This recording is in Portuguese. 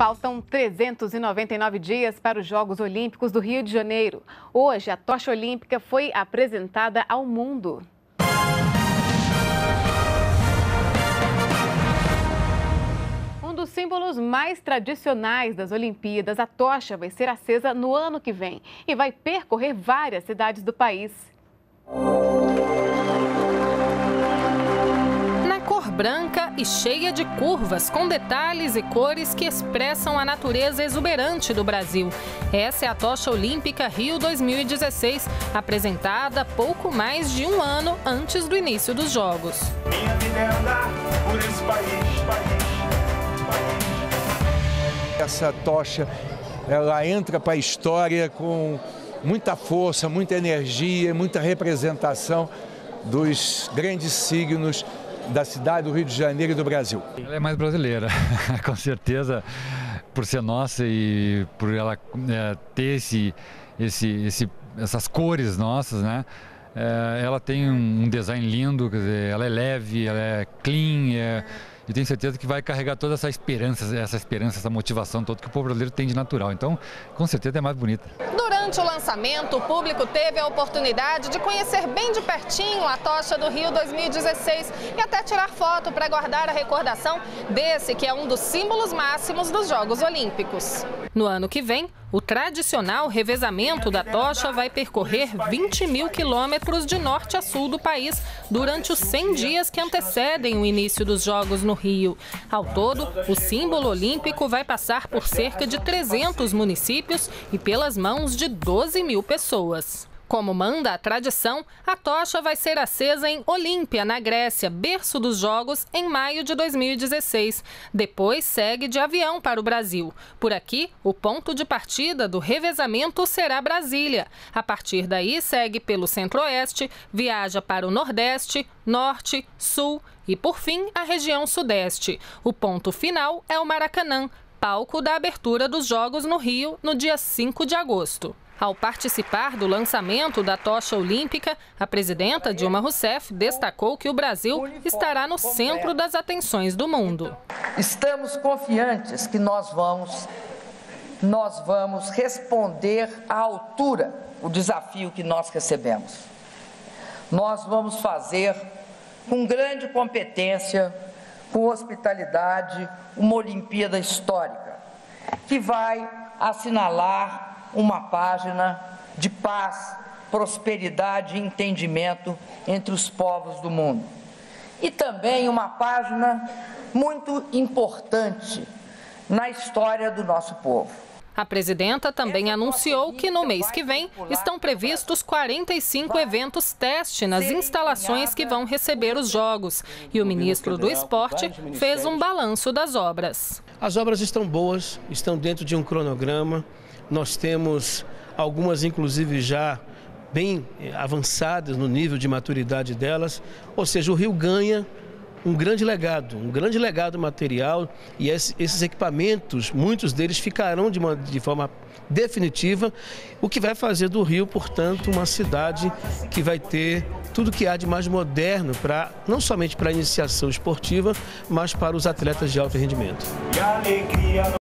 Faltam 399 dias para os Jogos Olímpicos do Rio de Janeiro. Hoje, a tocha olímpica foi apresentada ao mundo. Um dos símbolos mais tradicionais das Olimpíadas, a tocha vai ser acesa no ano que vem e vai percorrer várias cidades do país. Branca e cheia de curvas, com detalhes e cores que expressam a natureza exuberante do Brasil. Essa é a tocha olímpica Rio 2016, apresentada pouco mais de um ano antes do início dos Jogos. Minha vida é andar por esse país, país, país. Essa tocha, ela entra para a história com muita força, muita energia, muita representação dos grandes signos da cidade do Rio de Janeiro e do Brasil? Ela é mais brasileira, com certeza, por ser nossa e por ela é, ter esse, esse, esse, essas cores nossas, né? É, ela tem um design lindo, dizer, ela é leve, ela é clean, é, e tenho certeza que vai carregar toda essa esperança, essa esperança, essa motivação toda que o povo brasileiro tem de natural. Então, com certeza é mais bonita. Durante o lançamento, o público teve a oportunidade de conhecer bem de pertinho a tocha do Rio 2016 e até tirar foto para guardar a recordação desse que é um dos símbolos máximos dos Jogos Olímpicos. No ano que vem, o tradicional revezamento da tocha vai percorrer 20 mil quilômetros de norte a sul do país durante os 100 dias que antecedem o início dos Jogos no Rio. Ao todo, o símbolo olímpico vai passar por cerca de 300 municípios e pelas mãos de 12 mil pessoas. Como manda a tradição, a tocha vai ser acesa em Olímpia, na Grécia, berço dos Jogos, em maio de 2016. Depois segue de avião para o Brasil. Por aqui, o ponto de partida do revezamento será Brasília. A partir daí, segue pelo Centro-Oeste, viaja para o Nordeste, Norte, Sul e, por fim, a região Sudeste. O ponto final é o Maracanã, palco da abertura dos Jogos no Rio, no dia 5 de agosto. Ao participar do lançamento da tocha olímpica, a presidenta Dilma Rousseff destacou que o Brasil estará no centro das atenções do mundo. Estamos confiantes que nós vamos nós vamos responder à altura o desafio que nós recebemos. Nós vamos fazer com grande competência, com hospitalidade, uma Olimpíada histórica que vai assinalar uma página de paz, prosperidade e entendimento entre os povos do mundo. E também uma página muito importante na história do nosso povo. A presidenta também anunciou que no mês que vem estão previstos 45 eventos teste nas instalações que vão receber os Jogos. E o ministro do Esporte fez um balanço das obras. As obras estão boas, estão dentro de um cronograma. Nós temos algumas, inclusive, já bem avançadas no nível de maturidade delas. Ou seja, o Rio ganha um grande legado, um grande legado material e esses equipamentos, muitos deles ficarão de, uma, de forma definitiva, o que vai fazer do Rio, portanto, uma cidade que vai ter tudo que há de mais moderno para não somente para a iniciação esportiva, mas para os atletas de alto rendimento.